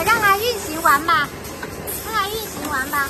让它运行完吧让它运行完吧。